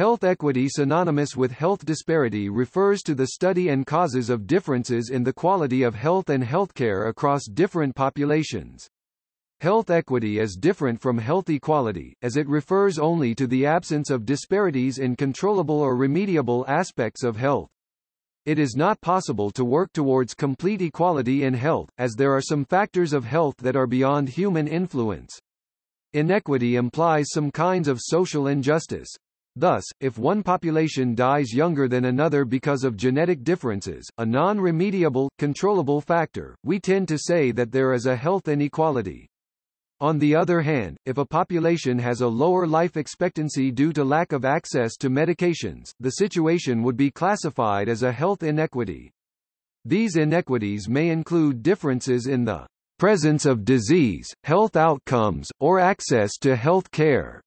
Health equity synonymous with health disparity refers to the study and causes of differences in the quality of health and healthcare across different populations. Health equity is different from health equality, as it refers only to the absence of disparities in controllable or remediable aspects of health. It is not possible to work towards complete equality in health, as there are some factors of health that are beyond human influence. Inequity implies some kinds of social injustice. Thus, if one population dies younger than another because of genetic differences, a non-remediable, controllable factor, we tend to say that there is a health inequality. On the other hand, if a population has a lower life expectancy due to lack of access to medications, the situation would be classified as a health inequity. These inequities may include differences in the presence of disease, health outcomes, or access to health care.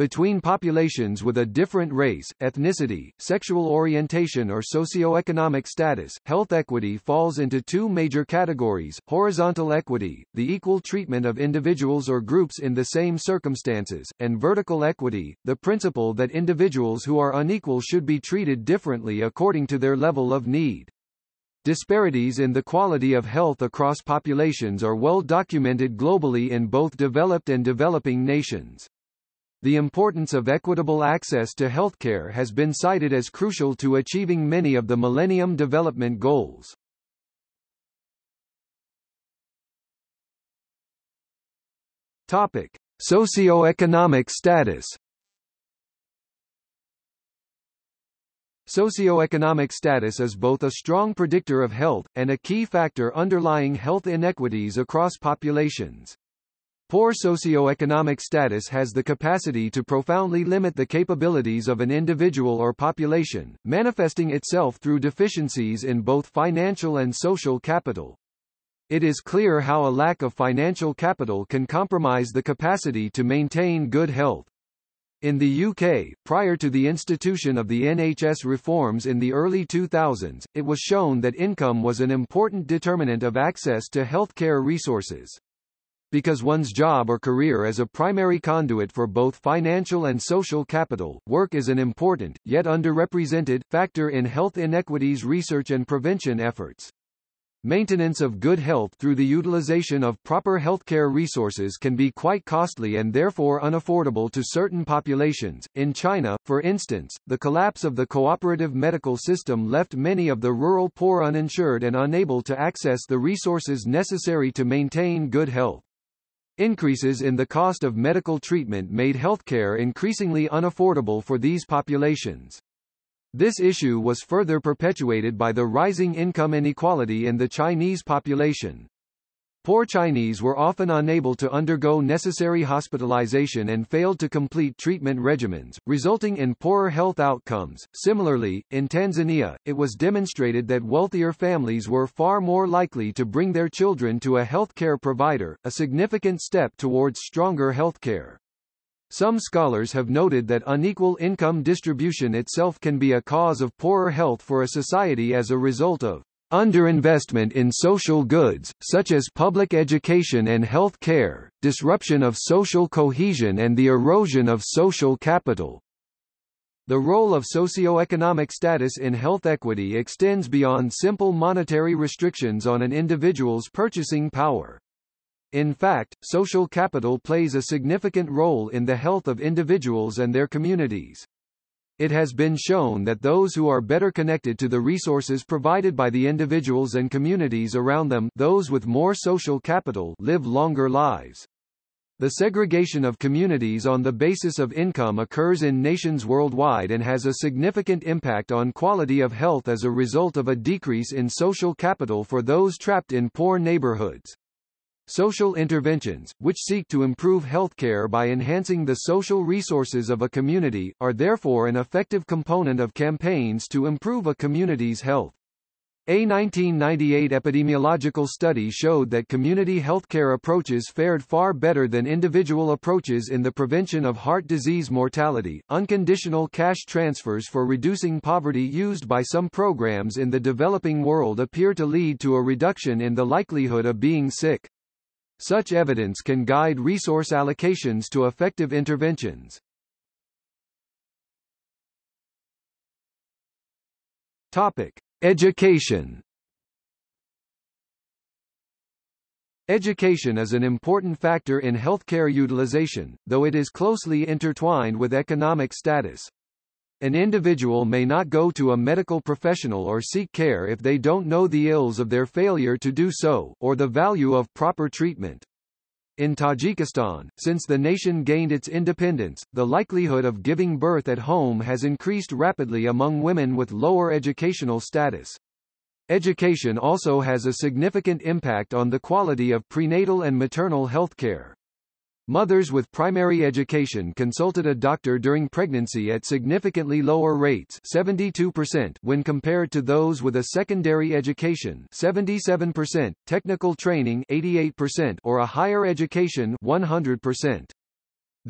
Between populations with a different race, ethnicity, sexual orientation or socioeconomic status, health equity falls into two major categories, horizontal equity, the equal treatment of individuals or groups in the same circumstances, and vertical equity, the principle that individuals who are unequal should be treated differently according to their level of need. Disparities in the quality of health across populations are well documented globally in both developed and developing nations. The importance of equitable access to healthcare has been cited as crucial to achieving many of the Millennium Development Goals. Topic: Socioeconomic status. Socioeconomic status is both a strong predictor of health, and a key factor underlying health inequities across populations. Poor socioeconomic status has the capacity to profoundly limit the capabilities of an individual or population, manifesting itself through deficiencies in both financial and social capital. It is clear how a lack of financial capital can compromise the capacity to maintain good health. In the UK, prior to the institution of the NHS reforms in the early 2000s, it was shown that income was an important determinant of access to healthcare resources. Because one's job or career is a primary conduit for both financial and social capital, work is an important, yet underrepresented, factor in health inequities research and prevention efforts. Maintenance of good health through the utilization of proper healthcare resources can be quite costly and therefore unaffordable to certain populations. In China, for instance, the collapse of the cooperative medical system left many of the rural poor uninsured and unable to access the resources necessary to maintain good health. Increases in the cost of medical treatment made healthcare increasingly unaffordable for these populations. This issue was further perpetuated by the rising income inequality in the Chinese population. Poor Chinese were often unable to undergo necessary hospitalization and failed to complete treatment regimens, resulting in poorer health outcomes. Similarly, in Tanzania, it was demonstrated that wealthier families were far more likely to bring their children to a healthcare provider, a significant step towards stronger healthcare. Some scholars have noted that unequal income distribution itself can be a cause of poorer health for a society as a result of Underinvestment in social goods, such as public education and health care, disruption of social cohesion and the erosion of social capital. The role of socioeconomic status in health equity extends beyond simple monetary restrictions on an individual's purchasing power. In fact, social capital plays a significant role in the health of individuals and their communities. It has been shown that those who are better connected to the resources provided by the individuals and communities around them those with more social capital live longer lives. The segregation of communities on the basis of income occurs in nations worldwide and has a significant impact on quality of health as a result of a decrease in social capital for those trapped in poor neighborhoods. Social interventions, which seek to improve healthcare by enhancing the social resources of a community, are therefore an effective component of campaigns to improve a community's health. A 1998 epidemiological study showed that community healthcare approaches fared far better than individual approaches in the prevention of heart disease mortality. Unconditional cash transfers for reducing poverty used by some programs in the developing world appear to lead to a reduction in the likelihood of being sick. Such evidence can guide resource allocations to effective interventions. Topic: Education. Education is an important factor in healthcare utilization, though it is closely intertwined with economic status. An individual may not go to a medical professional or seek care if they don't know the ills of their failure to do so, or the value of proper treatment. In Tajikistan, since the nation gained its independence, the likelihood of giving birth at home has increased rapidly among women with lower educational status. Education also has a significant impact on the quality of prenatal and maternal health care. Mothers with primary education consulted a doctor during pregnancy at significantly lower rates 72% when compared to those with a secondary education 77%, technical training 88% or a higher education 100%.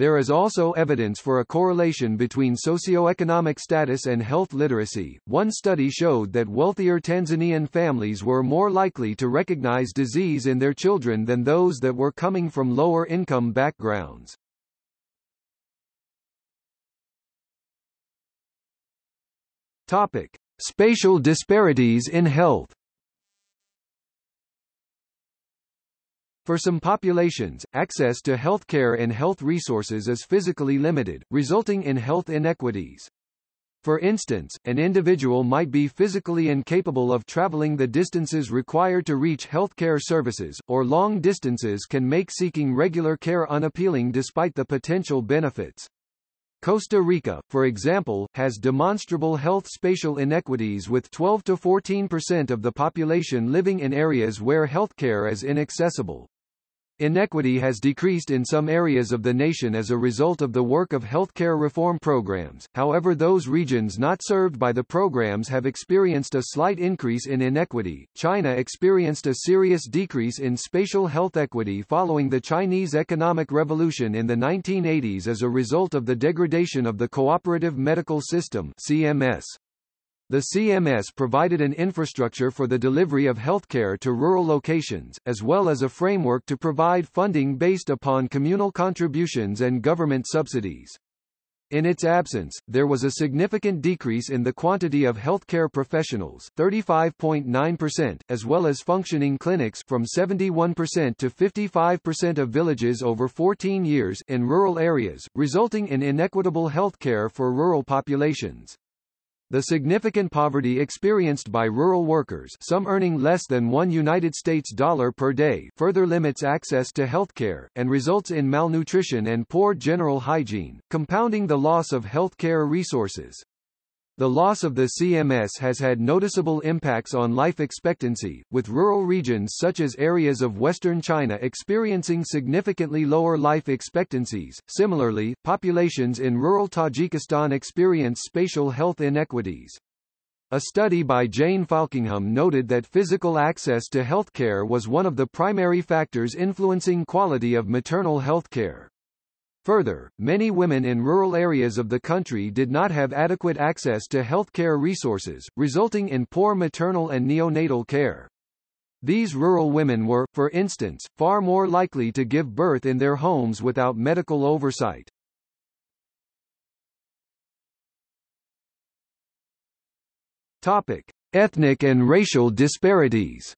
There is also evidence for a correlation between socioeconomic status and health literacy. One study showed that wealthier Tanzanian families were more likely to recognize disease in their children than those that were coming from lower income backgrounds. Topic: Spatial disparities in health. For some populations, access to healthcare and health resources is physically limited, resulting in health inequities. For instance, an individual might be physically incapable of traveling the distances required to reach healthcare services, or long distances can make seeking regular care unappealing despite the potential benefits. Costa Rica, for example, has demonstrable health spatial inequities with 12 to 14% of the population living in areas where healthcare is inaccessible. Inequity has decreased in some areas of the nation as a result of the work of healthcare reform programs, however those regions not served by the programs have experienced a slight increase in inequity. China experienced a serious decrease in spatial health equity following the Chinese economic revolution in the 1980s as a result of the degradation of the cooperative medical system CMS. The CMS provided an infrastructure for the delivery of healthcare to rural locations, as well as a framework to provide funding based upon communal contributions and government subsidies. In its absence, there was a significant decrease in the quantity of healthcare professionals 35.9%, as well as functioning clinics from 71% to 55% of villages over 14 years in rural areas, resulting in inequitable healthcare for rural populations. The significant poverty experienced by rural workers some earning less than one United States dollar per day further limits access to healthcare, and results in malnutrition and poor general hygiene, compounding the loss of healthcare resources. The loss of the CMS has had noticeable impacts on life expectancy, with rural regions such as areas of western China experiencing significantly lower life expectancies. Similarly, populations in rural Tajikistan experience spatial health inequities. A study by Jane Falkingham noted that physical access to healthcare was one of the primary factors influencing quality of maternal healthcare. Further, many women in rural areas of the country did not have adequate access to healthcare resources, resulting in poor maternal and neonatal care. These rural women were, for instance, far more likely to give birth in their homes without medical oversight. Topic: Ethnic and racial disparities.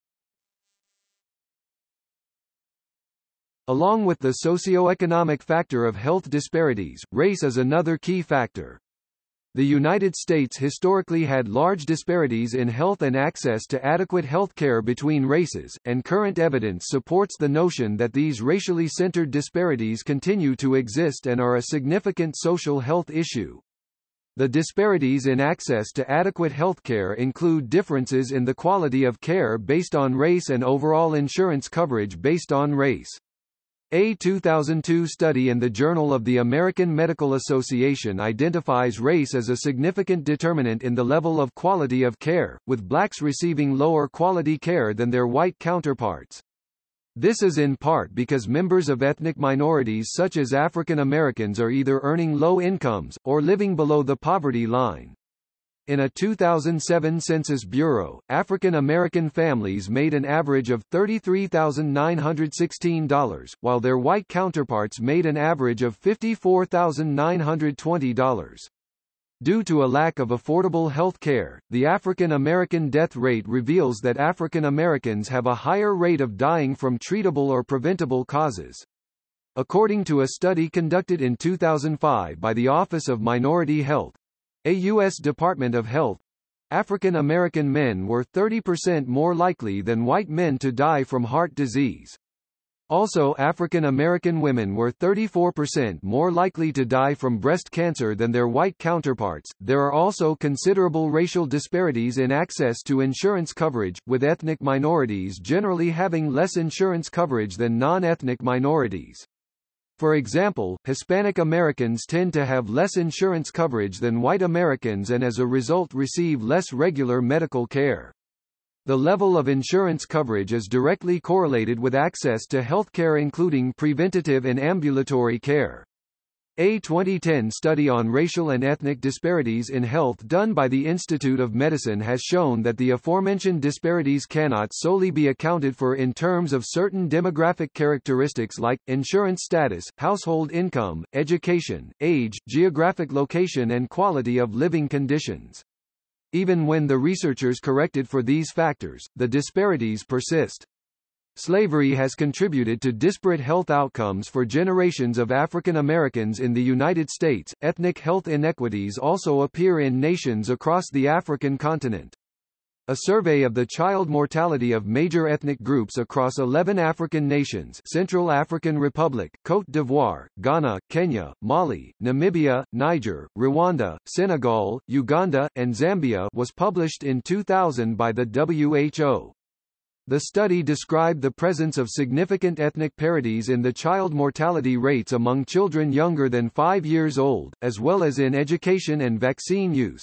Along with the socio-economic factor of health disparities, race is another key factor. The United States historically had large disparities in health and access to adequate health care between races, and current evidence supports the notion that these racially centered disparities continue to exist and are a significant social health issue. The disparities in access to adequate health care include differences in the quality of care based on race and overall insurance coverage based on race. A 2002 study in the Journal of the American Medical Association identifies race as a significant determinant in the level of quality of care, with blacks receiving lower quality care than their white counterparts. This is in part because members of ethnic minorities such as African Americans are either earning low incomes, or living below the poverty line. In a 2007 Census Bureau, African American families made an average of $33,916, while their white counterparts made an average of $54,920. Due to a lack of affordable health care, the African American death rate reveals that African Americans have a higher rate of dying from treatable or preventable causes. According to a study conducted in 2005 by the Office of Minority Health, a U.S. Department of Health, African American men were 30% more likely than white men to die from heart disease. Also African American women were 34% more likely to die from breast cancer than their white counterparts. There are also considerable racial disparities in access to insurance coverage, with ethnic minorities generally having less insurance coverage than non-ethnic minorities. For example, Hispanic Americans tend to have less insurance coverage than white Americans and as a result receive less regular medical care. The level of insurance coverage is directly correlated with access to health care including preventative and ambulatory care. A 2010 study on racial and ethnic disparities in health done by the Institute of Medicine has shown that the aforementioned disparities cannot solely be accounted for in terms of certain demographic characteristics like, insurance status, household income, education, age, geographic location and quality of living conditions. Even when the researchers corrected for these factors, the disparities persist. Slavery has contributed to disparate health outcomes for generations of African Americans in the United States. Ethnic health inequities also appear in nations across the African continent. A survey of the child mortality of major ethnic groups across 11 African nations Central African Republic, Côte d'Ivoire, Ghana, Kenya, Mali, Namibia, Niger, Rwanda, Senegal, Uganda, and Zambia was published in 2000 by the WHO. The study described the presence of significant ethnic parities in the child mortality rates among children younger than 5 years old, as well as in education and vaccine use.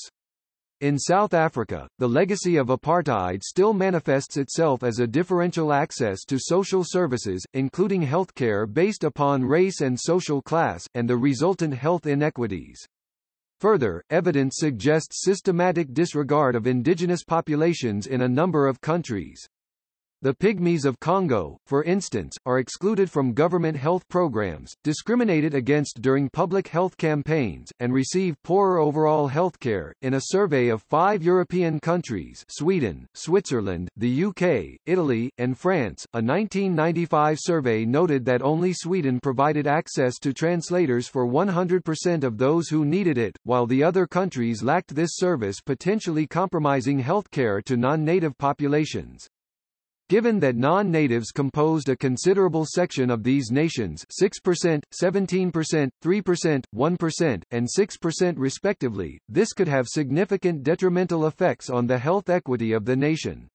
In South Africa, the legacy of apartheid still manifests itself as a differential access to social services, including healthcare based upon race and social class, and the resultant health inequities. Further, evidence suggests systematic disregard of indigenous populations in a number of countries. The Pygmies of Congo, for instance, are excluded from government health programs, discriminated against during public health campaigns, and receive poorer overall healthcare. In a survey of five European countries Sweden, Switzerland, the UK, Italy, and France, a 1995 survey noted that only Sweden provided access to translators for 100% of those who needed it, while the other countries lacked this service potentially compromising healthcare to non-native populations. Given that non-natives composed a considerable section of these nations 6%, 17%, 3%, 1%, and 6% respectively, this could have significant detrimental effects on the health equity of the nation.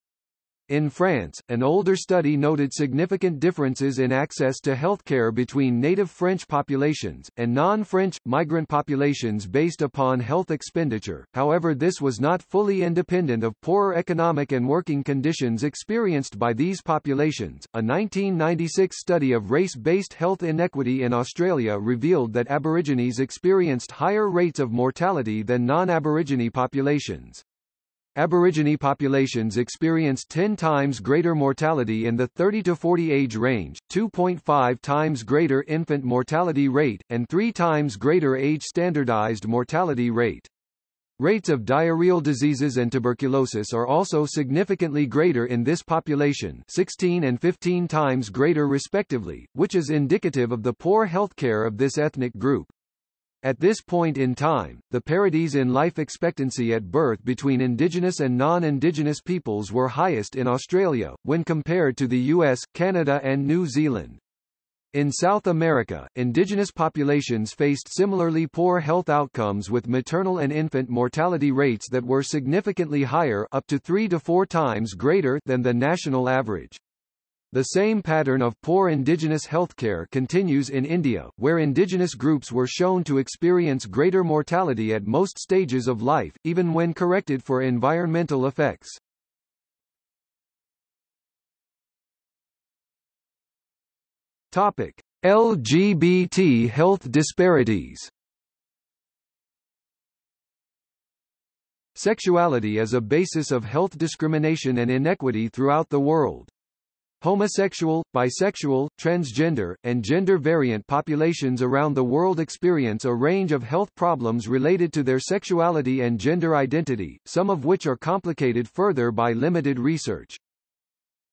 In France, an older study noted significant differences in access to healthcare between native French populations, and non-French, migrant populations based upon health expenditure, however this was not fully independent of poorer economic and working conditions experienced by these populations. A 1996 study of race-based health inequity in Australia revealed that Aborigines experienced higher rates of mortality than non-Aborigine populations. Aborigine populations experienced 10 times greater mortality in the 30 to 40 age range, 2.5 times greater infant mortality rate, and 3 times greater age standardized mortality rate. Rates of diarrheal diseases and tuberculosis are also significantly greater in this population 16 and 15 times greater respectively, which is indicative of the poor healthcare of this ethnic group. At this point in time, the parities in life expectancy at birth between indigenous and non-indigenous peoples were highest in Australia, when compared to the US, Canada and New Zealand. In South America, indigenous populations faced similarly poor health outcomes with maternal and infant mortality rates that were significantly higher up to 3 to 4 times greater than the national average. The same pattern of poor indigenous healthcare continues in India, where indigenous groups were shown to experience greater mortality at most stages of life, even when corrected for environmental effects. Topic: LGBT health disparities. Sexuality is a basis of health discrimination and inequity throughout the world. Homosexual, bisexual, transgender, and gender variant populations around the world experience a range of health problems related to their sexuality and gender identity, some of which are complicated further by limited research.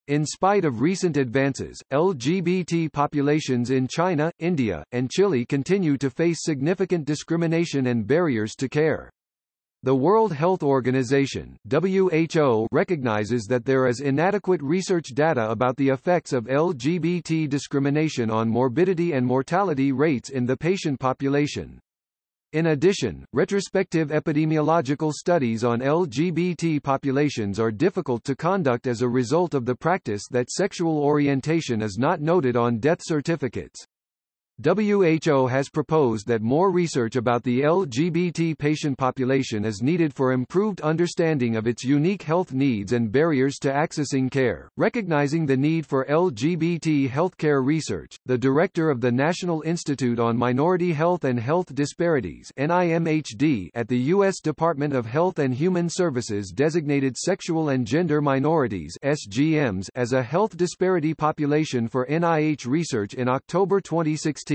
In spite of recent advances, LGBT populations in China, India, and Chile continue to face significant discrimination and barriers to care. The World Health Organization WHO recognizes that there is inadequate research data about the effects of LGBT discrimination on morbidity and mortality rates in the patient population. In addition, retrospective epidemiological studies on LGBT populations are difficult to conduct as a result of the practice that sexual orientation is not noted on death certificates. WHO has proposed that more research about the LGBT patient population is needed for improved understanding of its unique health needs and barriers to accessing care. Recognizing the need for LGBT healthcare research, the director of the National Institute on Minority Health and Health Disparities (NIMHD) at the U.S. Department of Health and Human Services designated sexual and gender minorities (SGMs) as a health disparity population for NIH research in October 2016.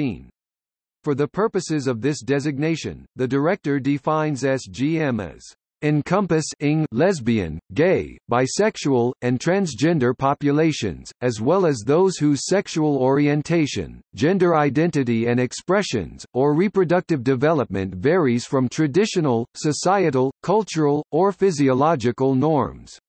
For the purposes of this designation, the director defines SGM as encompassing lesbian, gay, bisexual, and transgender populations, as well as those whose sexual orientation, gender identity and expressions, or reproductive development varies from traditional, societal, cultural, or physiological norms.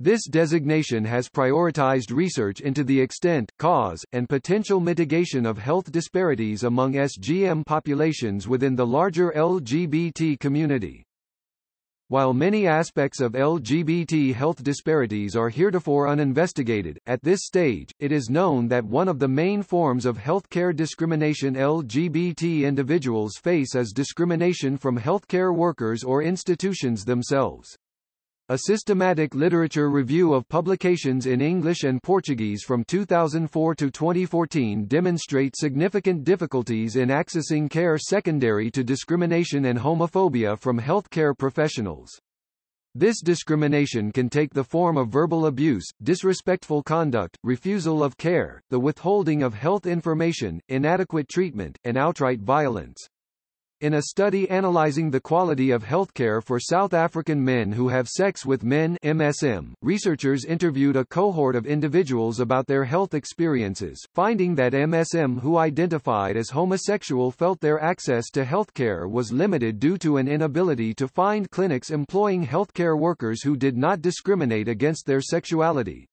This designation has prioritized research into the extent, cause, and potential mitigation of health disparities among SGM populations within the larger LGBT community. While many aspects of LGBT health disparities are heretofore uninvestigated, at this stage, it is known that one of the main forms of healthcare discrimination LGBT individuals face is discrimination from healthcare workers or institutions themselves. A systematic literature review of publications in English and Portuguese from 2004 to 2014 demonstrate significant difficulties in accessing care secondary to discrimination and homophobia from healthcare professionals. This discrimination can take the form of verbal abuse, disrespectful conduct, refusal of care, the withholding of health information, inadequate treatment, and outright violence. In a study analyzing the quality of healthcare for South African men who have sex with men MSM, researchers interviewed a cohort of individuals about their health experiences, finding that MSM who identified as homosexual felt their access to healthcare was limited due to an inability to find clinics employing healthcare workers who did not discriminate against their sexuality.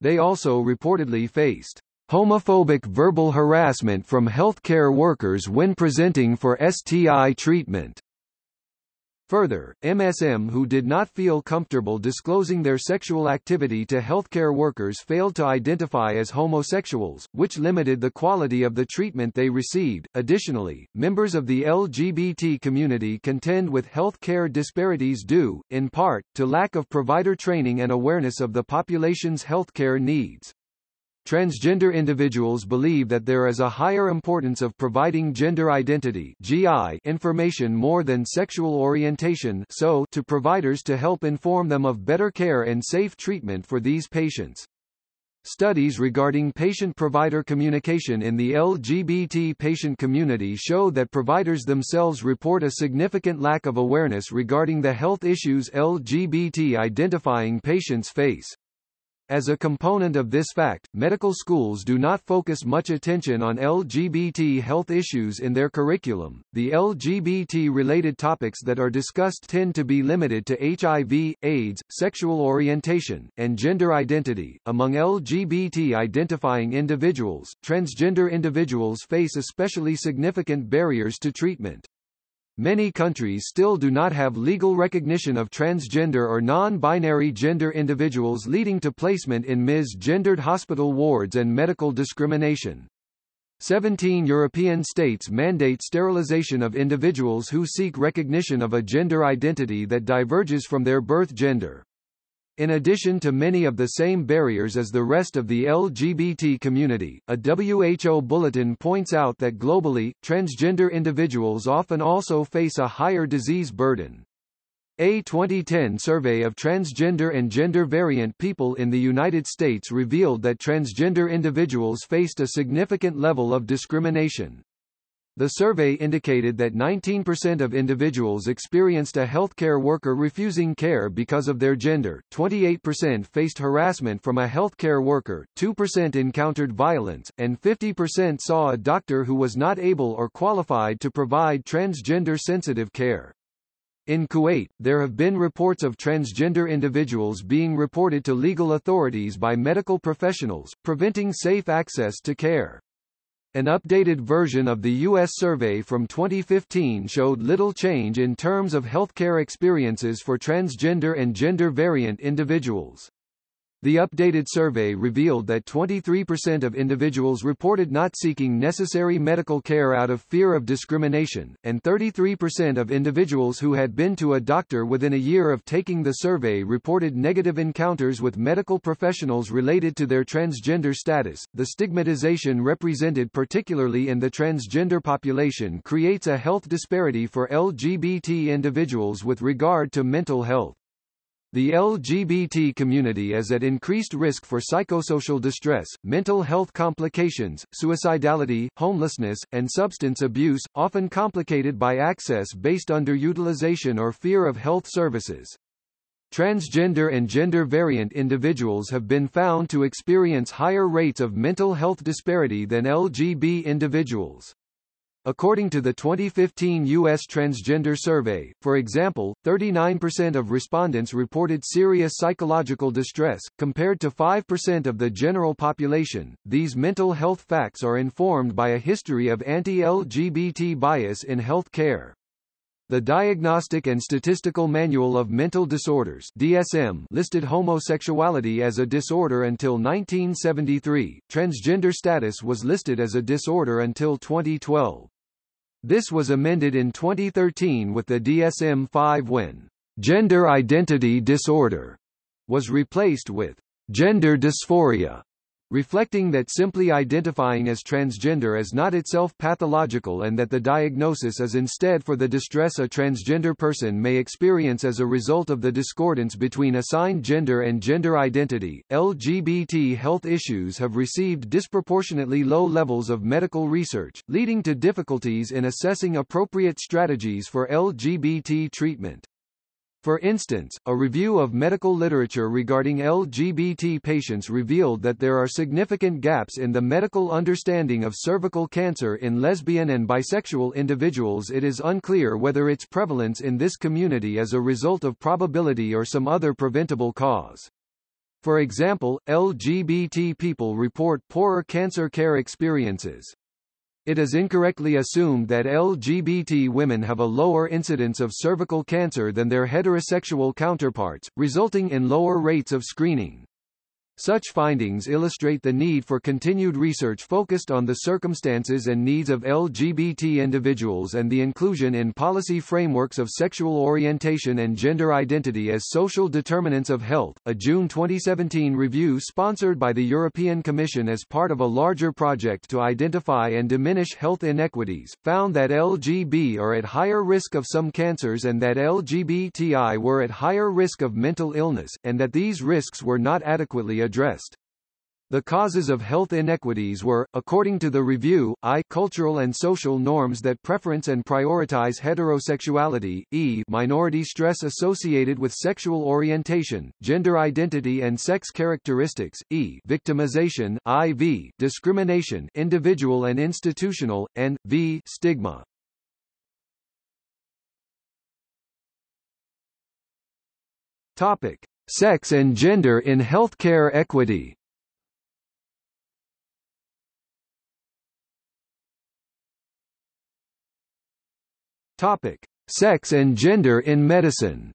They also reportedly faced homophobic verbal harassment from healthcare workers when presenting for STI treatment. Further, MSM who did not feel comfortable disclosing their sexual activity to healthcare workers failed to identify as homosexuals, which limited the quality of the treatment they received. Additionally, members of the LGBT community contend with healthcare disparities due, in part, to lack of provider training and awareness of the population's healthcare needs. Transgender individuals believe that there is a higher importance of providing gender identity GI information more than sexual orientation so to providers to help inform them of better care and safe treatment for these patients. Studies regarding patient-provider communication in the LGBT patient community show that providers themselves report a significant lack of awareness regarding the health issues LGBT identifying patients face. As a component of this fact, medical schools do not focus much attention on LGBT health issues in their curriculum. The LGBT related topics that are discussed tend to be limited to HIV, AIDS, sexual orientation, and gender identity. Among LGBT identifying individuals, transgender individuals face especially significant barriers to treatment. Many countries still do not have legal recognition of transgender or non-binary gender individuals leading to placement in mis-gendered hospital wards and medical discrimination. 17 European states mandate sterilization of individuals who seek recognition of a gender identity that diverges from their birth gender. In addition to many of the same barriers as the rest of the LGBT community, a WHO bulletin points out that globally, transgender individuals often also face a higher disease burden. A 2010 survey of transgender and gender variant people in the United States revealed that transgender individuals faced a significant level of discrimination. The survey indicated that 19% of individuals experienced a healthcare worker refusing care because of their gender, 28% faced harassment from a healthcare worker, 2% encountered violence, and 50% saw a doctor who was not able or qualified to provide transgender-sensitive care. In Kuwait, there have been reports of transgender individuals being reported to legal authorities by medical professionals, preventing safe access to care. An updated version of the U.S. survey from 2015 showed little change in terms of healthcare experiences for transgender and gender variant individuals. The updated survey revealed that 23% of individuals reported not seeking necessary medical care out of fear of discrimination, and 33% of individuals who had been to a doctor within a year of taking the survey reported negative encounters with medical professionals related to their transgender status. The stigmatization represented particularly in the transgender population creates a health disparity for LGBT individuals with regard to mental health. The LGBT community is at increased risk for psychosocial distress, mental health complications, suicidality, homelessness, and substance abuse, often complicated by access-based underutilization or fear of health services. Transgender and gender variant individuals have been found to experience higher rates of mental health disparity than LGB individuals. According to the 2015 U.S. Transgender Survey, for example, 39% of respondents reported serious psychological distress, compared to 5% of the general population. These mental health facts are informed by a history of anti-LGBT bias in health care. The Diagnostic and Statistical Manual of Mental Disorders DSM listed homosexuality as a disorder until 1973. Transgender status was listed as a disorder until 2012. This was amended in 2013 with the DSM-5 when gender identity disorder was replaced with gender dysphoria, reflecting that simply identifying as transgender is not itself pathological and that the diagnosis is instead for the distress a transgender person may experience as a result of the discordance between assigned gender and gender identity. LGBT health issues have received disproportionately low levels of medical research, leading to difficulties in assessing appropriate strategies for LGBT treatment. For instance, a review of medical literature regarding LGBT patients revealed that there are significant gaps in the medical understanding of cervical cancer in lesbian and bisexual individuals it is unclear whether its prevalence in this community is a result of probability or some other preventable cause. For example, LGBT people report poorer cancer care experiences. It is incorrectly assumed that LGBT women have a lower incidence of cervical cancer than their heterosexual counterparts, resulting in lower rates of screening. Such findings illustrate the need for continued research focused on the circumstances and needs of LGBT individuals and the inclusion in policy frameworks of sexual orientation and gender identity as social determinants of health. A June 2017 review sponsored by the European Commission as part of a larger project to identify and diminish health inequities found that LGB are at higher risk of some cancers and that LGBTI were at higher risk of mental illness, and that these risks were not adequately addressed. The causes of health inequities were, according to the review, I cultural and social norms that preference and prioritize heterosexuality, e minority stress associated with sexual orientation, gender identity and sex characteristics, e victimization, iv discrimination individual and institutional, and v stigma. Topic. Sex and gender in healthcare equity Topic: Sex and gender in medicine.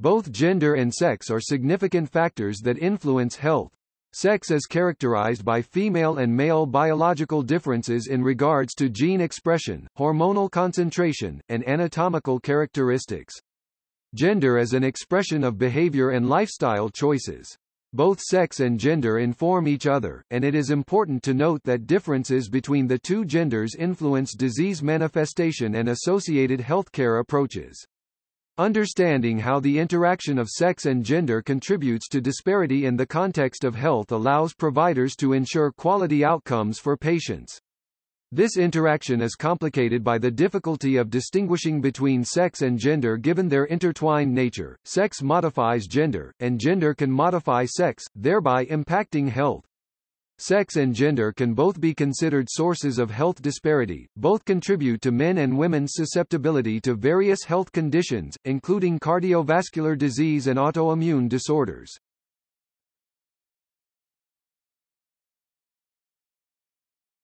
Both gender and sex are significant factors that influence health. Sex is characterized by female and male biological differences in regards to gene expression, hormonal concentration, and anatomical characteristics. Gender is an expression of behavior and lifestyle choices. both sex and gender inform each other, and it is important to note that differences between the two genders influence disease manifestation and associated healthcare approaches. Understanding how the interaction of sex and gender contributes to disparity in the context of health allows providers to ensure quality outcomes for patients. This interaction is complicated by the difficulty of distinguishing between sex and gender given their intertwined nature. Sex modifies gender, and gender can modify sex, thereby impacting health. Sex and gender can both be considered sources of health disparity, both contribute to men and women's susceptibility to various health conditions, including cardiovascular disease and autoimmune disorders.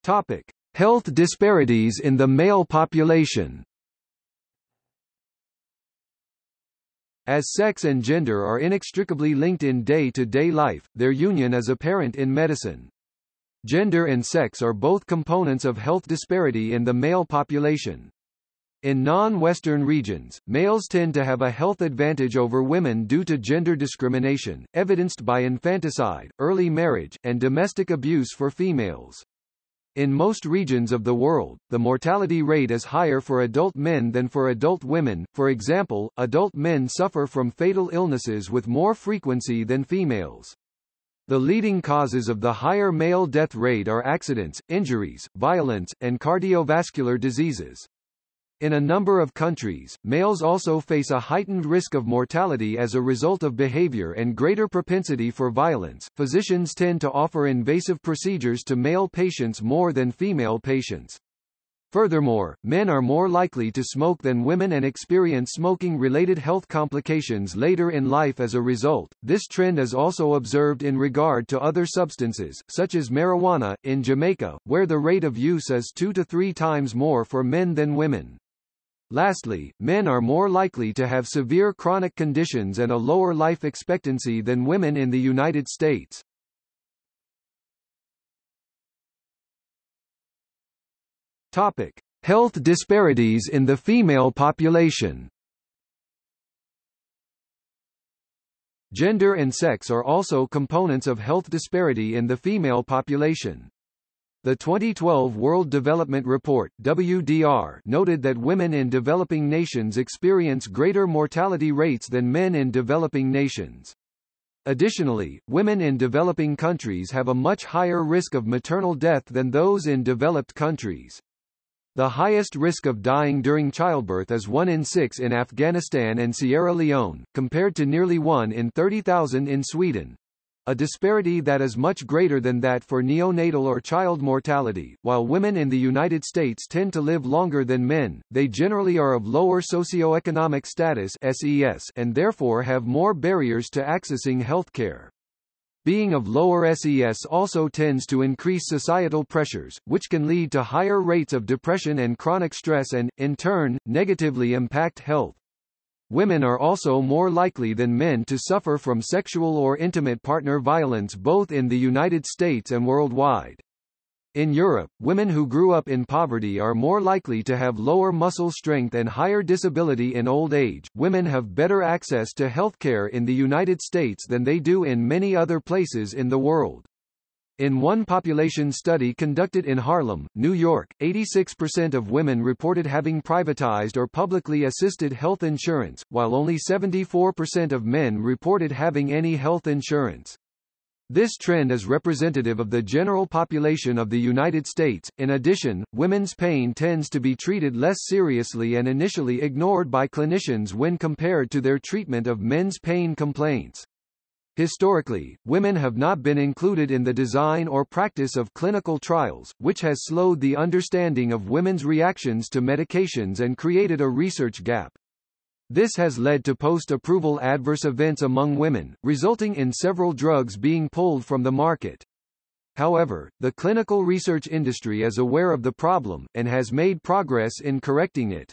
Topic. Health disparities in the male population As sex and gender are inextricably linked in day-to-day -day life, their union is apparent in medicine. Gender and sex are both components of health disparity in the male population. In non-Western regions, males tend to have a health advantage over women due to gender discrimination, evidenced by infanticide, early marriage, and domestic abuse for females. In most regions of the world, the mortality rate is higher for adult men than for adult women, for example, adult men suffer from fatal illnesses with more frequency than females. The leading causes of the higher male death rate are accidents, injuries, violence, and cardiovascular diseases. In a number of countries, males also face a heightened risk of mortality as a result of behavior and greater propensity for violence. Physicians tend to offer invasive procedures to male patients more than female patients. Furthermore, men are more likely to smoke than women and experience smoking-related health complications later in life as a result. This trend is also observed in regard to other substances, such as marijuana, in Jamaica, where the rate of use is two to three times more for men than women. Lastly, men are more likely to have severe chronic conditions and a lower life expectancy than women in the United States. Topic: Health disparities in the female population. Gender and sex are also components of health disparity in the female population. The 2012 World Development Report WDR noted that women in developing nations experience greater mortality rates than men in developing nations. Additionally, women in developing countries have a much higher risk of maternal death than those in developed countries. The highest risk of dying during childbirth is 1 in 6 in Afghanistan and Sierra Leone, compared to nearly 1 in 30,000 in Sweden. A disparity that is much greater than that for neonatal or child mortality. While women in the United States tend to live longer than men, they generally are of lower socioeconomic status SES and therefore have more barriers to accessing healthcare. Being of lower SES also tends to increase societal pressures, which can lead to higher rates of depression and chronic stress and, in turn, negatively impact health. Women are also more likely than men to suffer from sexual or intimate partner violence both in the United States and worldwide. In Europe, women who grew up in poverty are more likely to have lower muscle strength and higher disability in old age. Women have better access to healthcare in the United States than they do in many other places in the world. In one population study conducted in Harlem, New York, 86% of women reported having privatized or publicly assisted health insurance, while only 74% of men reported having any health insurance. This trend is representative of the general population of the United States. In addition, women's pain tends to be treated less seriously and initially ignored by clinicians when compared to their treatment of men's pain complaints. Historically, women have not been included in the design or practice of clinical trials, which has slowed the understanding of women's reactions to medications and created a research gap. This has led to post-approval adverse events among women, resulting in several drugs being pulled from the market. However, the clinical research industry is aware of the problem, and has made progress in correcting it.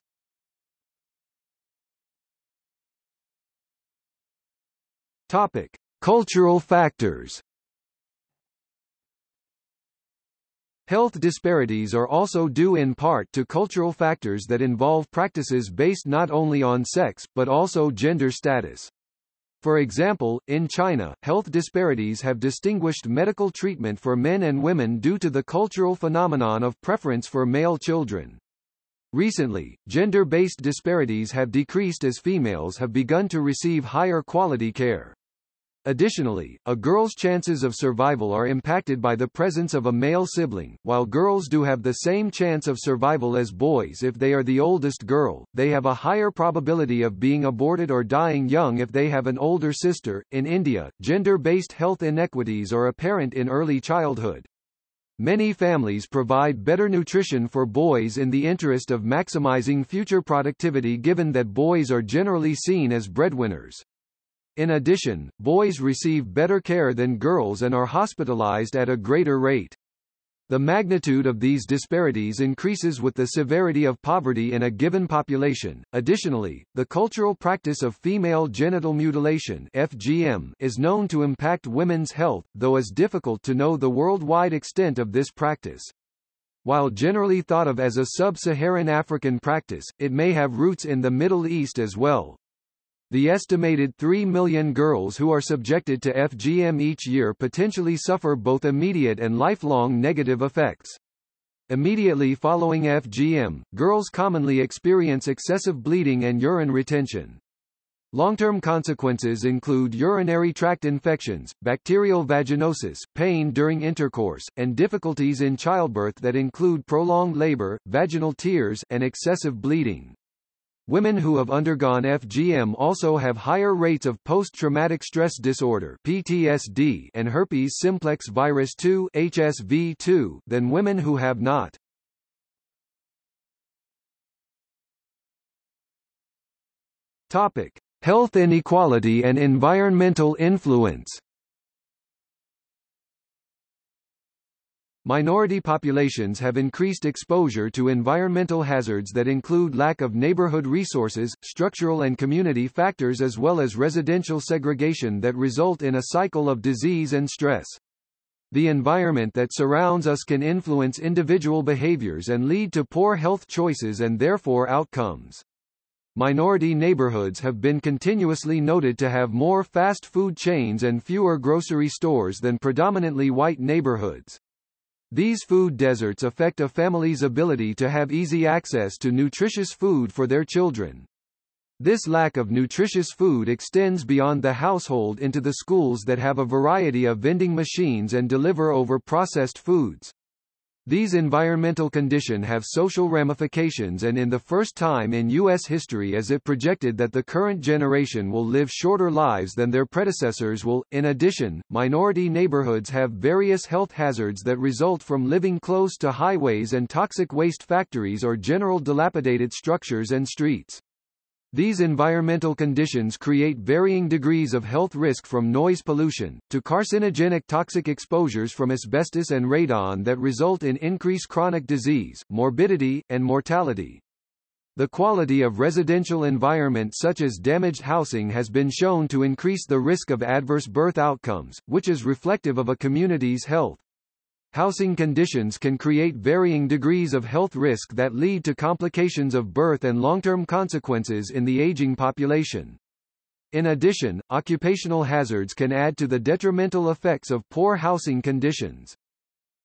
Topic. Cultural factors Health disparities are also due in part to cultural factors that involve practices based not only on sex, but also gender status. For example, in China, health disparities have distinguished medical treatment for men and women due to the cultural phenomenon of preference for male children. Recently, gender-based disparities have decreased as females have begun to receive higher quality care. Additionally, a girl's chances of survival are impacted by the presence of a male sibling. While girls do have the same chance of survival as boys if they are the oldest girl, they have a higher probability of being aborted or dying young if they have an older sister. In India, gender-based health inequities are apparent in early childhood. Many families provide better nutrition for boys in the interest of maximizing future productivity given that boys are generally seen as breadwinners. In addition, boys receive better care than girls and are hospitalized at a greater rate. The magnitude of these disparities increases with the severity of poverty in a given population. Additionally, the cultural practice of female genital mutilation (FGM) is known to impact women's health, though is difficult to know the worldwide extent of this practice. While generally thought of as a sub-Saharan African practice, it may have roots in the Middle East as well. The estimated 3 million girls who are subjected to FGM each year potentially suffer both immediate and lifelong negative effects. Immediately following FGM, girls commonly experience excessive bleeding and urine retention. Long-term consequences include urinary tract infections, bacterial vaginosis, pain during intercourse, and difficulties in childbirth that include prolonged labor, vaginal tears, and excessive bleeding. Women who have undergone FGM also have higher rates of post-traumatic stress disorder (PTSD) and herpes simplex virus 2 (HSV2) than women who have not. Topic: Health inequality and environmental influence. Minority populations have increased exposure to environmental hazards that include lack of neighborhood resources, structural and community factors as well as residential segregation that result in a cycle of disease and stress. The environment that surrounds us can influence individual behaviors and lead to poor health choices and therefore outcomes. Minority neighborhoods have been continuously noted to have more fast food chains and fewer grocery stores than predominantly white neighborhoods. These food deserts affect a family's ability to have easy access to nutritious food for their children. This lack of nutritious food extends beyond the household into the schools that have a variety of vending machines and deliver over processed foods. These environmental condition have social ramifications and in the first time in U.S. history as it projected that the current generation will live shorter lives than their predecessors will. In addition, minority neighborhoods have various health hazards that result from living close to highways and toxic waste factories or general dilapidated structures and streets. These environmental conditions create varying degrees of health risk from noise pollution, to carcinogenic toxic exposures from asbestos and radon that result in increased chronic disease, morbidity, and mortality. The quality of residential environment such as damaged housing has been shown to increase the risk of adverse birth outcomes, which is reflective of a community's health. Housing conditions can create varying degrees of health risk that lead to complications of birth and long-term consequences in the aging population. In addition, occupational hazards can add to the detrimental effects of poor housing conditions.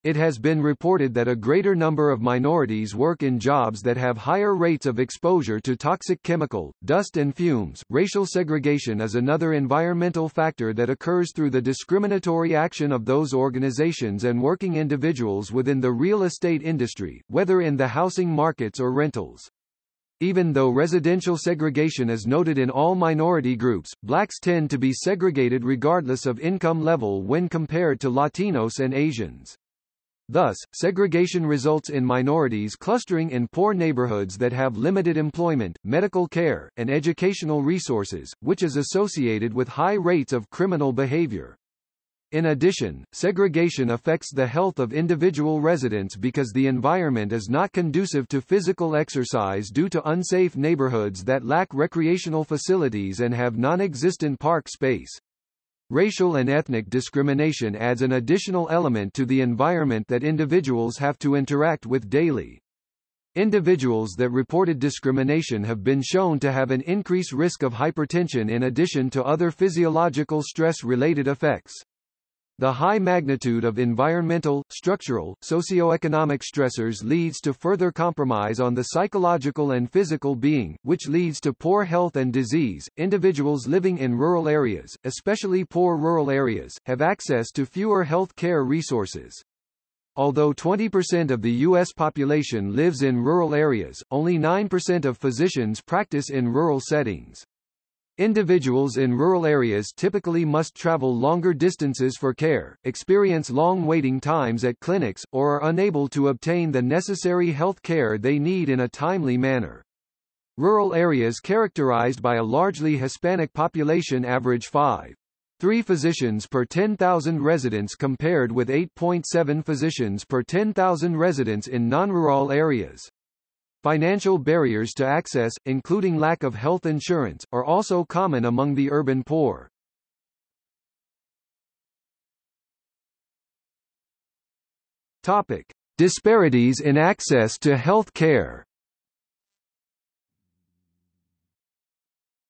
It has been reported that a greater number of minorities work in jobs that have higher rates of exposure to toxic chemical, dust and fumes. Racial segregation is another environmental factor that occurs through the discriminatory action of those organizations and working individuals within the real estate industry, whether in the housing markets or rentals. Even though residential segregation is noted in all minority groups, blacks tend to be segregated regardless of income level when compared to Latinos and Asians. Thus, segregation results in minorities clustering in poor neighborhoods that have limited employment, medical care, and educational resources, which is associated with high rates of criminal behavior. In addition, segregation affects the health of individual residents because the environment is not conducive to physical exercise due to unsafe neighborhoods that lack recreational facilities and have non-existent park space. Racial and ethnic discrimination adds an additional element to the environment that individuals have to interact with daily. Individuals that reported discrimination have been shown to have an increased risk of hypertension in addition to other physiological stress-related effects. The high magnitude of environmental, structural, socioeconomic stressors leads to further compromise on the psychological and physical being, which leads to poor health and disease. Individuals living in rural areas, especially poor rural areas, have access to fewer health care resources. Although 20% of the U.S. population lives in rural areas, only 9% of physicians practice in rural settings. Individuals in rural areas typically must travel longer distances for care, experience long waiting times at clinics, or are unable to obtain the necessary health care they need in a timely manner. Rural areas characterized by a largely Hispanic population average 5. 3 physicians per 10,000 residents compared with 8.7 physicians per 10,000 residents in non-rural areas. Financial barriers to access, including lack of health insurance, are also common among the urban poor. Topic: Disparities in access to health care.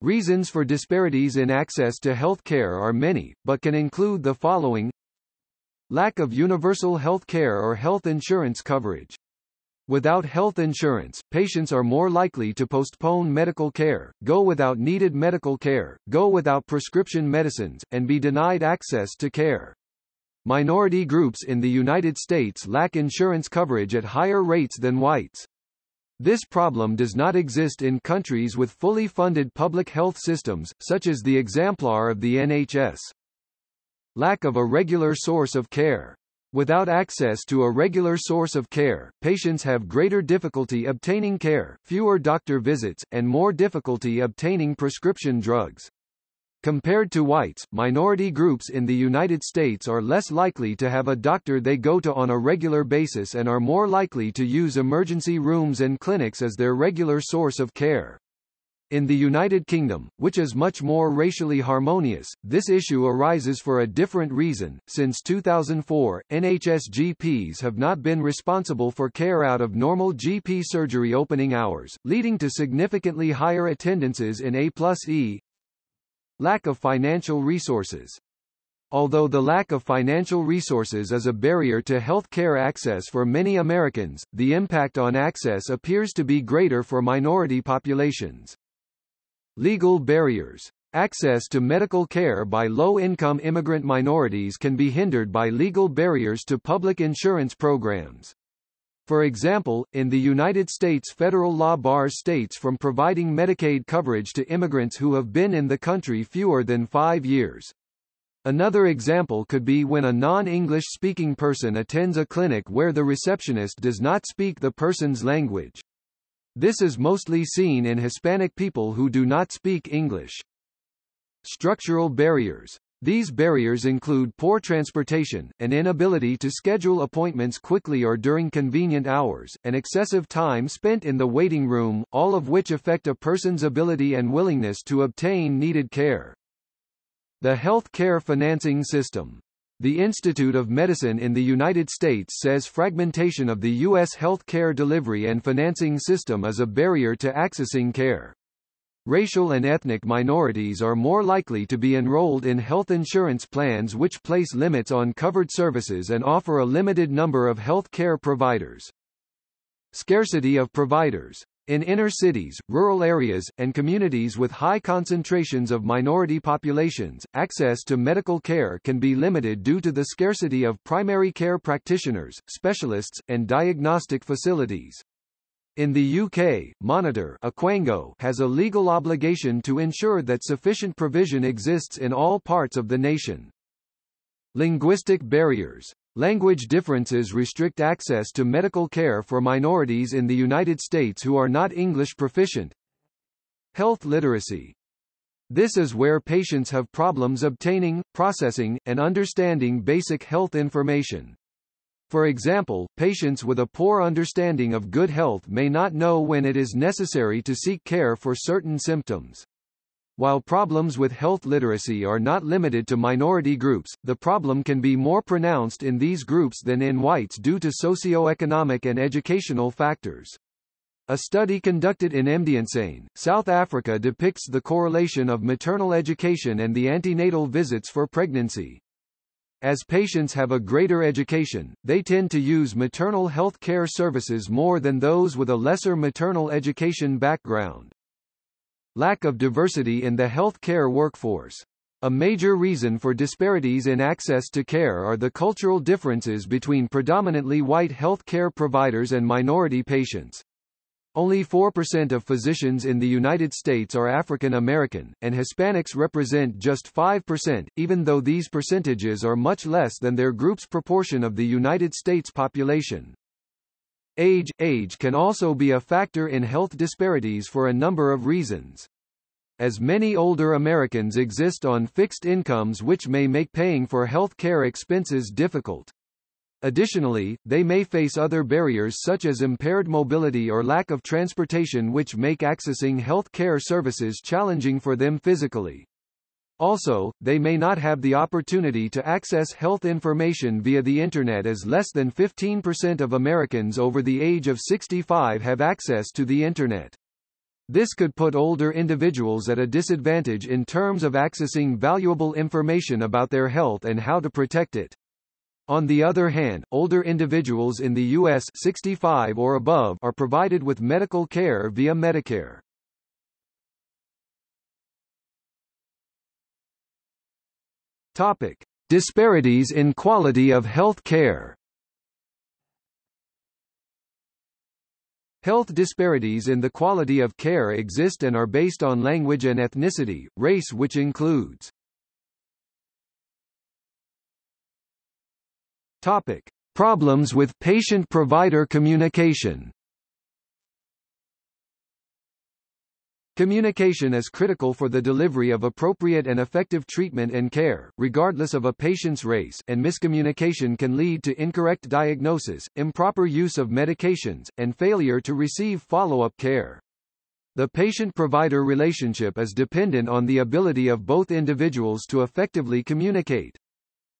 Reasons for disparities in access to health care are many, but can include the following Lack of universal health care or health insurance coverage Without health insurance, patients are more likely to postpone medical care, go without needed medical care, go without prescription medicines, and be denied access to care. Minority groups in the United States lack insurance coverage at higher rates than whites. This problem does not exist in countries with fully funded public health systems, such as the exemplar of the NHS. Lack of a regular source of care. Without access to a regular source of care, patients have greater difficulty obtaining care, fewer doctor visits, and more difficulty obtaining prescription drugs. Compared to whites, minority groups in the United States are less likely to have a doctor they go to on a regular basis and are more likely to use emergency rooms and clinics as their regular source of care. In the United Kingdom, which is much more racially harmonious, this issue arises for a different reason. Since 2004, NHS GPs have not been responsible for care out of normal GP surgery opening hours, leading to significantly higher attendances in A plus E. Lack of financial resources. Although the lack of financial resources is a barrier to health care access for many Americans, the impact on access appears to be greater for minority populations. Legal barriers. Access to medical care by low-income immigrant minorities can be hindered by legal barriers to public insurance programs. For example, in the United States federal law bars states from providing Medicaid coverage to immigrants who have been in the country fewer than five years. Another example could be when a non-English speaking person attends a clinic where the receptionist does not speak the person's language. This is mostly seen in Hispanic people who do not speak English. Structural barriers. These barriers include poor transportation, an inability to schedule appointments quickly or during convenient hours, and excessive time spent in the waiting room, all of which affect a person's ability and willingness to obtain needed care. The health care financing system. The Institute of Medicine in the United States says fragmentation of the U.S. health care delivery and financing system is a barrier to accessing care. Racial and ethnic minorities are more likely to be enrolled in health insurance plans which place limits on covered services and offer a limited number of health care providers. Scarcity of providers. In inner cities, rural areas, and communities with high concentrations of minority populations, access to medical care can be limited due to the scarcity of primary care practitioners, specialists, and diagnostic facilities. In the UK, Monitor a quango has a legal obligation to ensure that sufficient provision exists in all parts of the nation. Linguistic barriers Language differences restrict access to medical care for minorities in the United States who are not English proficient. Health literacy. This is where patients have problems obtaining, processing, and understanding basic health information. For example, patients with a poor understanding of good health may not know when it is necessary to seek care for certain symptoms. While problems with health literacy are not limited to minority groups, the problem can be more pronounced in these groups than in whites due to socio-economic and educational factors. A study conducted in Mdantsane, South Africa depicts the correlation of maternal education and the antenatal visits for pregnancy. As patients have a greater education, they tend to use maternal health care services more than those with a lesser maternal education background. Lack of diversity in the health care workforce. A major reason for disparities in access to care are the cultural differences between predominantly white health care providers and minority patients. Only 4% of physicians in the United States are African American, and Hispanics represent just 5%, even though these percentages are much less than their group's proportion of the United States population. Age Age can also be a factor in health disparities for a number of reasons as many older Americans exist on fixed incomes which may make paying for health care expenses difficult. Additionally, they may face other barriers such as impaired mobility or lack of transportation which make accessing health care services challenging for them physically. Also, they may not have the opportunity to access health information via the Internet as less than 15% of Americans over the age of 65 have access to the Internet. This could put older individuals at a disadvantage in terms of accessing valuable information about their health and how to protect it. On the other hand, older individuals in the U.S. 65 or above are provided with medical care via Medicare. Topic. Disparities in quality of health care Health disparities in the quality of care exist and are based on language and ethnicity, race which includes Topic. Problems with patient-provider communication Communication is critical for the delivery of appropriate and effective treatment and care, regardless of a patient's race, and miscommunication can lead to incorrect diagnosis, improper use of medications, and failure to receive follow-up care. The patient-provider relationship is dependent on the ability of both individuals to effectively communicate.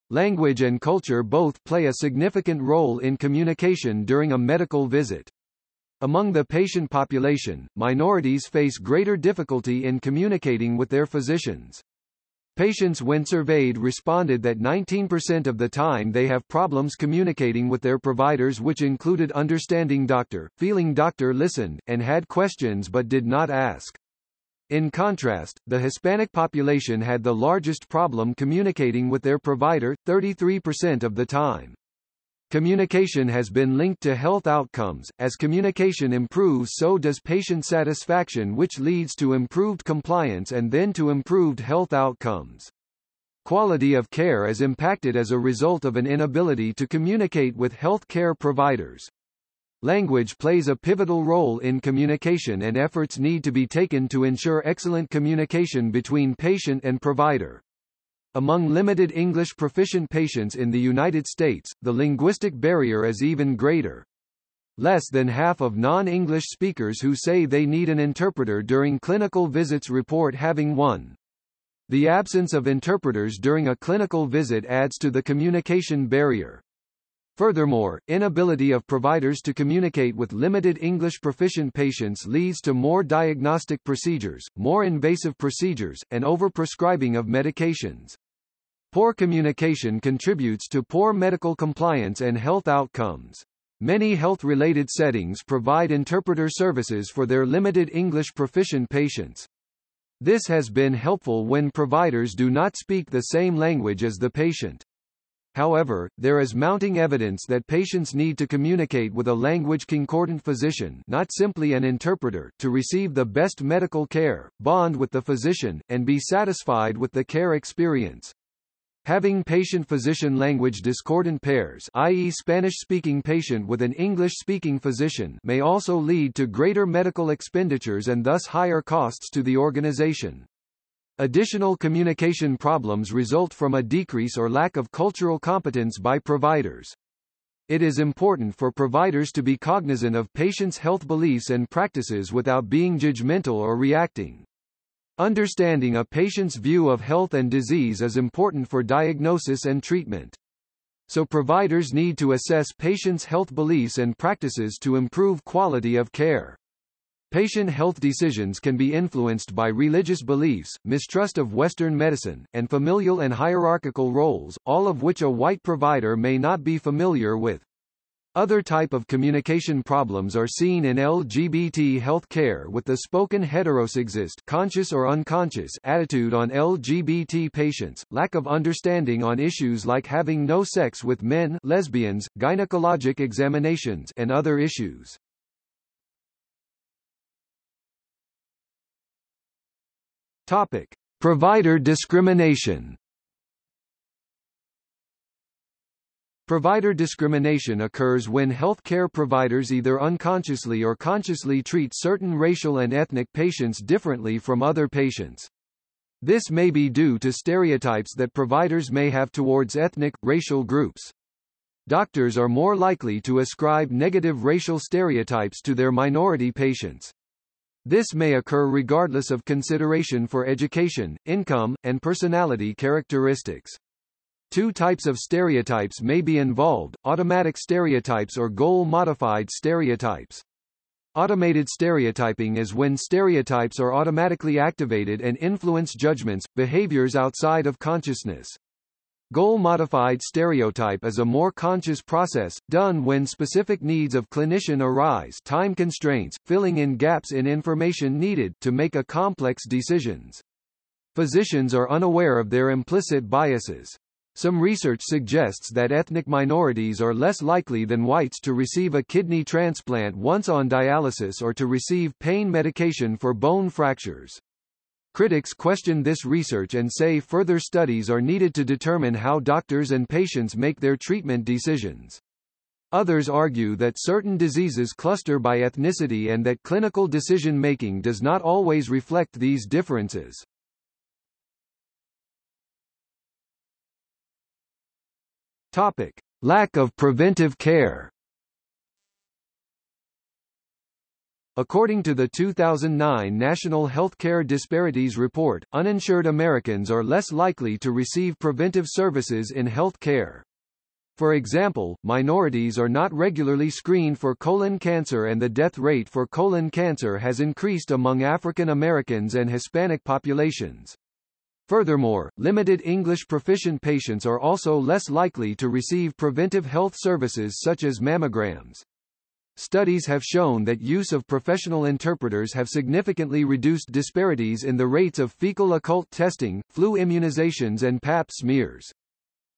Language and culture both play a significant role in communication during a medical visit. Among the patient population, minorities face greater difficulty in communicating with their physicians. Patients when surveyed responded that 19% of the time they have problems communicating with their providers which included understanding doctor, feeling doctor listened, and had questions but did not ask. In contrast, the Hispanic population had the largest problem communicating with their provider, 33% of the time. Communication has been linked to health outcomes. As communication improves, so does patient satisfaction, which leads to improved compliance and then to improved health outcomes. Quality of care is impacted as a result of an inability to communicate with health care providers. Language plays a pivotal role in communication and efforts need to be taken to ensure excellent communication between patient and provider. Among limited English proficient patients in the United States, the linguistic barrier is even greater. Less than half of non-English speakers who say they need an interpreter during clinical visits report having one. The absence of interpreters during a clinical visit adds to the communication barrier. Furthermore, inability of providers to communicate with limited English proficient patients leads to more diagnostic procedures, more invasive procedures, and overprescribing of medications. Poor communication contributes to poor medical compliance and health outcomes. Many health-related settings provide interpreter services for their limited English proficient patients. This has been helpful when providers do not speak the same language as the patient. However, there is mounting evidence that patients need to communicate with a language concordant physician not simply an interpreter to receive the best medical care, bond with the physician, and be satisfied with the care experience. Having patient-physician language discordant pairs i.e. Spanish-speaking patient with an English-speaking physician may also lead to greater medical expenditures and thus higher costs to the organization. Additional communication problems result from a decrease or lack of cultural competence by providers. It is important for providers to be cognizant of patients' health beliefs and practices without being judgmental or reacting. Understanding a patient's view of health and disease is important for diagnosis and treatment. So providers need to assess patients' health beliefs and practices to improve quality of care. Patient health decisions can be influenced by religious beliefs, mistrust of Western medicine, and familial and hierarchical roles, all of which a white provider may not be familiar with. Other type of communication problems are seen in LGBT health care with the spoken heterosexist conscious or unconscious attitude on LGBT patients, lack of understanding on issues like having no sex with men lesbians, gynecologic examinations and other issues. Topic. Provider discrimination Provider discrimination occurs when healthcare providers either unconsciously or consciously treat certain racial and ethnic patients differently from other patients. This may be due to stereotypes that providers may have towards ethnic, racial groups. Doctors are more likely to ascribe negative racial stereotypes to their minority patients. This may occur regardless of consideration for education, income, and personality characteristics. Two types of stereotypes may be involved, automatic stereotypes or goal-modified stereotypes. Automated stereotyping is when stereotypes are automatically activated and influence judgments, behaviors outside of consciousness. Goal-modified stereotype is a more conscious process, done when specific needs of clinician arise time constraints, filling in gaps in information needed to make a complex decisions. Physicians are unaware of their implicit biases. Some research suggests that ethnic minorities are less likely than whites to receive a kidney transplant once on dialysis or to receive pain medication for bone fractures. Critics question this research and say further studies are needed to determine how doctors and patients make their treatment decisions. Others argue that certain diseases cluster by ethnicity and that clinical decision-making does not always reflect these differences. Topic: Lack of preventive care. According to the 2009 National Healthcare Disparities Report, uninsured Americans are less likely to receive preventive services in health care. For example, minorities are not regularly screened for colon cancer and the death rate for colon cancer has increased among African Americans and Hispanic populations. Furthermore, limited English proficient patients are also less likely to receive preventive health services such as mammograms. Studies have shown that use of professional interpreters have significantly reduced disparities in the rates of fecal occult testing, flu immunizations and pap smears.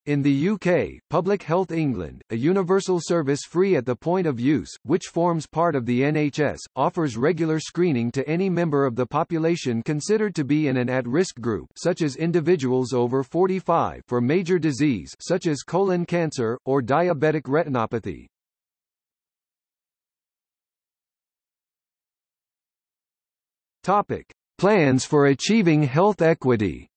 In the UK, Public Health England, a universal service free at the point of use, which forms part of the NHS, offers regular screening to any member of the population considered to be in an at-risk group such as individuals over 45 for major disease such as colon cancer, or diabetic retinopathy. Topic. Plans for achieving health equity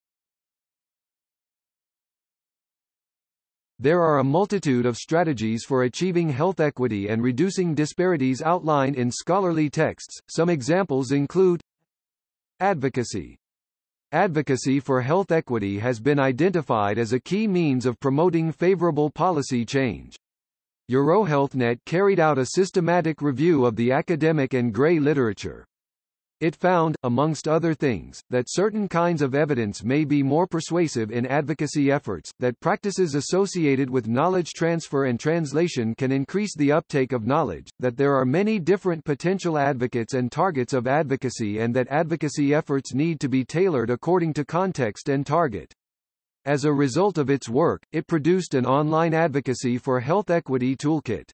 There are a multitude of strategies for achieving health equity and reducing disparities outlined in scholarly texts. Some examples include Advocacy. Advocacy for health equity has been identified as a key means of promoting favorable policy change. EuroHealthNet carried out a systematic review of the academic and gray literature. It found, amongst other things, that certain kinds of evidence may be more persuasive in advocacy efforts, that practices associated with knowledge transfer and translation can increase the uptake of knowledge, that there are many different potential advocates and targets of advocacy and that advocacy efforts need to be tailored according to context and target. As a result of its work, it produced an online advocacy for health equity toolkit.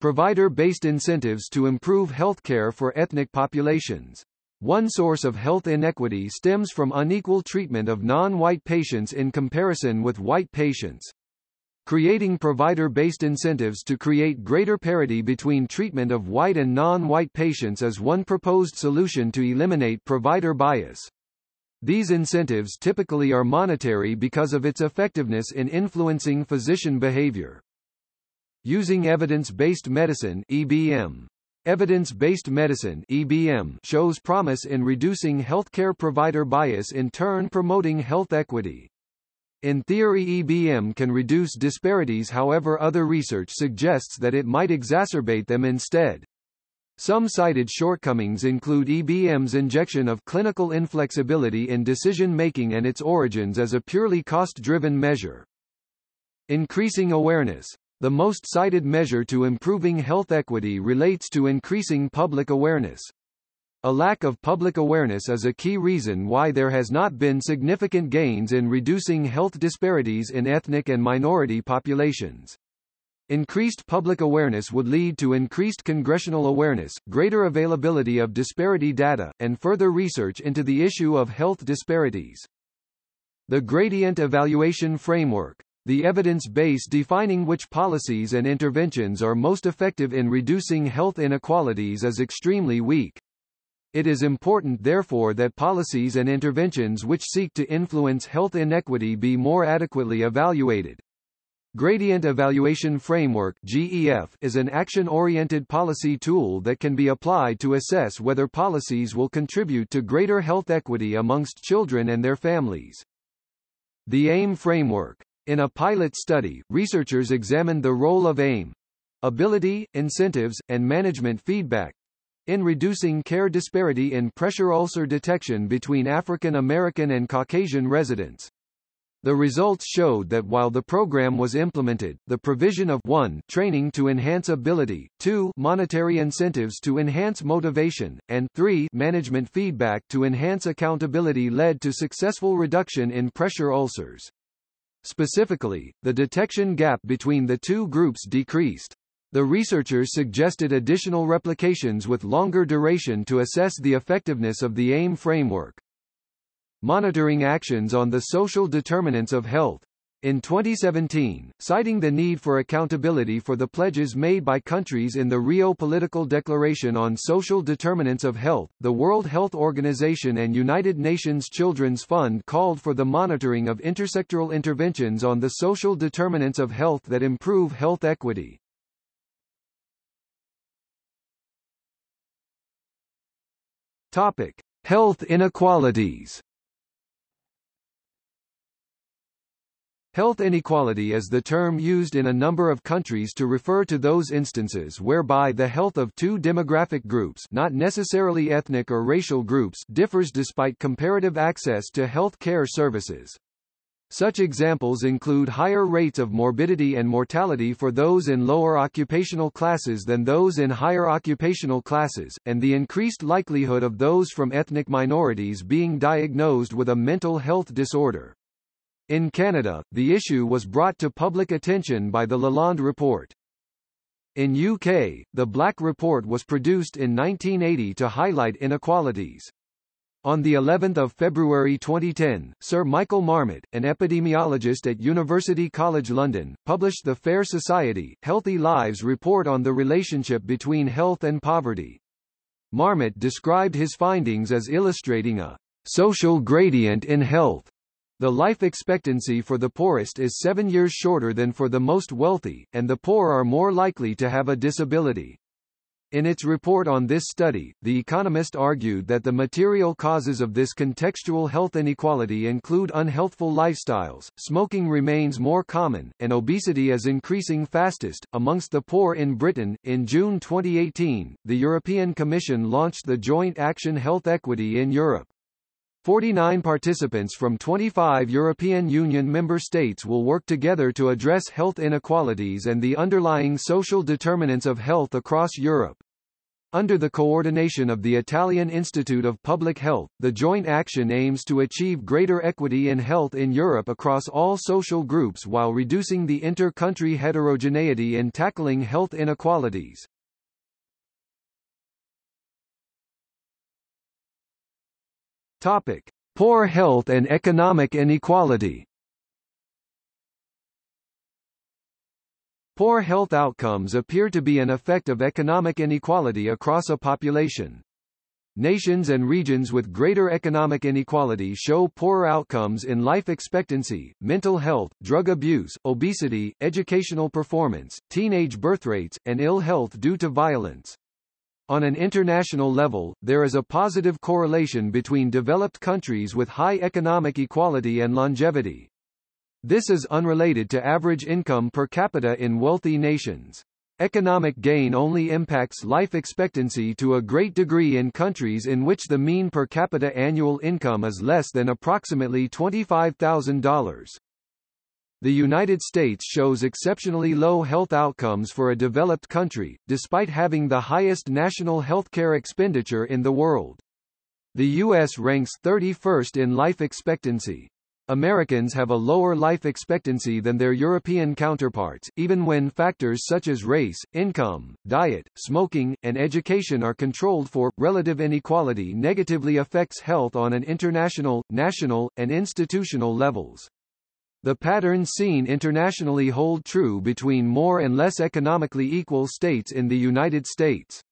Provider-based incentives to improve healthcare for ethnic populations. One source of health inequity stems from unequal treatment of non-white patients in comparison with white patients. Creating provider-based incentives to create greater parity between treatment of white and non-white patients is one proposed solution to eliminate provider bias. These incentives typically are monetary because of its effectiveness in influencing physician behavior. Using evidence-based medicine EBM. Evidence-based medicine EBM shows promise in reducing healthcare provider bias in turn promoting health equity. In theory EBM can reduce disparities however other research suggests that it might exacerbate them instead. Some cited shortcomings include EBM's injection of clinical inflexibility in decision-making and its origins as a purely cost-driven measure. Increasing awareness. The most cited measure to improving health equity relates to increasing public awareness. A lack of public awareness is a key reason why there has not been significant gains in reducing health disparities in ethnic and minority populations. Increased public awareness would lead to increased congressional awareness, greater availability of disparity data, and further research into the issue of health disparities. The Gradient Evaluation Framework the evidence base defining which policies and interventions are most effective in reducing health inequalities is extremely weak. It is important therefore that policies and interventions which seek to influence health inequity be more adequately evaluated. Gradient Evaluation Framework GEF is an action-oriented policy tool that can be applied to assess whether policies will contribute to greater health equity amongst children and their families. The AIM Framework in a pilot study, researchers examined the role of AIM ability, incentives, and management feedback in reducing care disparity in pressure ulcer detection between African American and Caucasian residents. The results showed that while the program was implemented, the provision of 1 training to enhance ability, 2 monetary incentives to enhance motivation, and 3 management feedback to enhance accountability led to successful reduction in pressure ulcers. Specifically, the detection gap between the two groups decreased. The researchers suggested additional replications with longer duration to assess the effectiveness of the AIM framework. Monitoring actions on the social determinants of health in 2017, citing the need for accountability for the pledges made by countries in the Rio Political Declaration on Social Determinants of Health, the World Health Organization and United Nations Children's Fund called for the monitoring of intersectoral interventions on the social determinants of health that improve health equity. Topic: Health inequalities. Health inequality is the term used in a number of countries to refer to those instances whereby the health of two demographic groups not necessarily ethnic or racial groups differs despite comparative access to health care services. Such examples include higher rates of morbidity and mortality for those in lower occupational classes than those in higher occupational classes, and the increased likelihood of those from ethnic minorities being diagnosed with a mental health disorder. In Canada, the issue was brought to public attention by the Lalonde Report. In UK, the Black Report was produced in 1980 to highlight inequalities. On the 11th of February 2010, Sir Michael Marmot, an epidemiologist at University College London, published the Fair Society, Healthy Lives report on the relationship between health and poverty. Marmot described his findings as illustrating a social gradient in health the life expectancy for the poorest is seven years shorter than for the most wealthy, and the poor are more likely to have a disability. In its report on this study, The Economist argued that the material causes of this contextual health inequality include unhealthful lifestyles, smoking remains more common, and obesity is increasing fastest. Amongst the poor in Britain, in June 2018, the European Commission launched the Joint Action Health Equity in Europe. 49 participants from 25 European Union member states will work together to address health inequalities and the underlying social determinants of health across Europe. Under the coordination of the Italian Institute of Public Health, the joint action aims to achieve greater equity in health in Europe across all social groups while reducing the inter-country heterogeneity in tackling health inequalities. Topic: Poor health and economic inequality. Poor health outcomes appear to be an effect of economic inequality across a population. Nations and regions with greater economic inequality show poorer outcomes in life expectancy, mental health, drug abuse, obesity, educational performance, teenage birth rates, and ill health due to violence. On an international level, there is a positive correlation between developed countries with high economic equality and longevity. This is unrelated to average income per capita in wealthy nations. Economic gain only impacts life expectancy to a great degree in countries in which the mean per capita annual income is less than approximately $25,000. The United States shows exceptionally low health outcomes for a developed country, despite having the highest national healthcare expenditure in the world. The U.S. ranks 31st in life expectancy. Americans have a lower life expectancy than their European counterparts, even when factors such as race, income, diet, smoking, and education are controlled for. Relative inequality negatively affects health on an international, national, and institutional levels. The patterns seen internationally hold true between more and less economically equal states in the United States.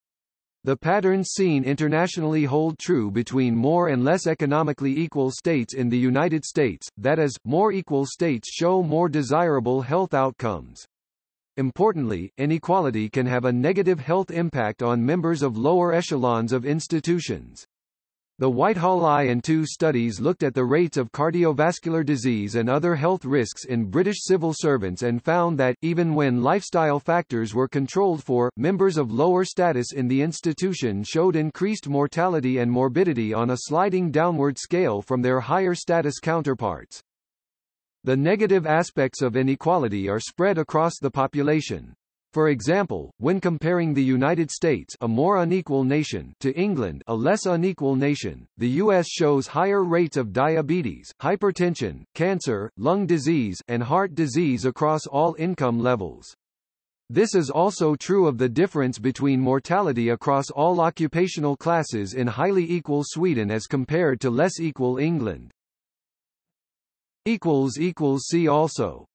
The patterns seen internationally hold true between more and less economically equal states in the United States, that is, more equal states show more desirable health outcomes. Importantly, inequality can have a negative health impact on members of lower echelons of institutions. The Whitehall I and II studies looked at the rates of cardiovascular disease and other health risks in British civil servants and found that, even when lifestyle factors were controlled for, members of lower status in the institution showed increased mortality and morbidity on a sliding downward scale from their higher status counterparts. The negative aspects of inequality are spread across the population. For example, when comparing the United States a more unequal nation to England a less unequal nation, the U.S. shows higher rates of diabetes, hypertension, cancer, lung disease, and heart disease across all income levels. This is also true of the difference between mortality across all occupational classes in highly equal Sweden as compared to less equal England. See also